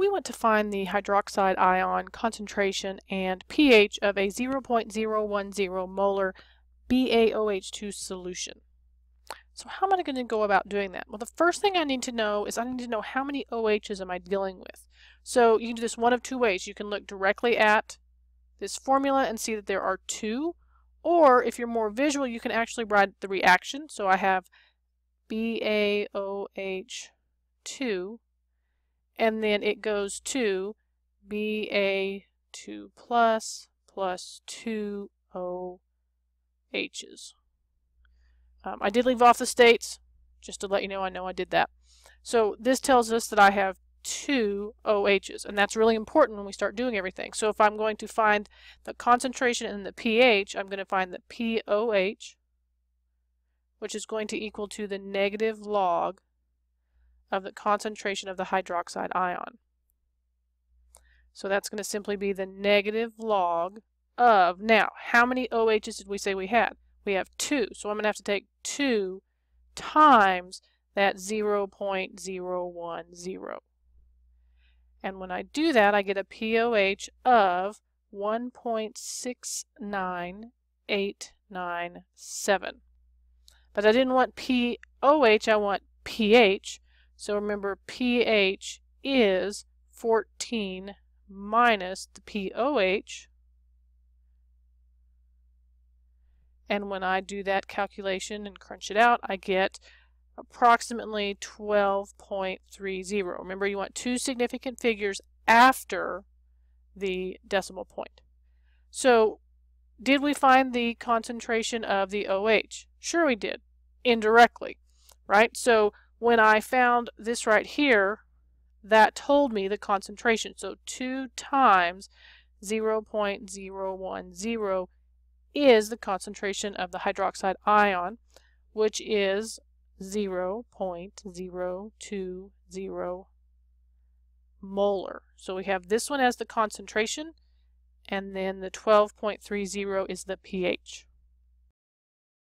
we want to find the hydroxide ion concentration and pH of a 0.010 molar BaOH2 solution. So how am I going to go about doing that? Well, the first thing I need to know is I need to know how many OHs am I dealing with. So you can do this one of two ways. You can look directly at this formula and see that there are two, or if you're more visual, you can actually write the reaction. So I have BaOH2 and then it goes to Ba2 plus plus 2 OHs. Um, I did leave off the states, just to let you know I know I did that. So this tells us that I have two OHs, and that's really important when we start doing everything. So if I'm going to find the concentration and the pH, I'm going to find the POH, which is going to equal to the negative log of the concentration of the hydroxide ion. So that's going to simply be the negative log of, now, how many OHs did we say we had? We have 2, so I'm going to have to take 2 times that 0.010. And when I do that, I get a POH of 1.69897. But I didn't want POH, I want pH. So remember, pH is 14 minus the POH. And when I do that calculation and crunch it out, I get approximately 12.30. Remember, you want two significant figures after the decimal point. So, did we find the concentration of the OH? Sure we did, indirectly, right? So when I found this right here, that told me the concentration. So 2 times 0.010 is the concentration of the hydroxide ion, which is 0.020 molar. So we have this one as the concentration, and then the 12.30 is the pH.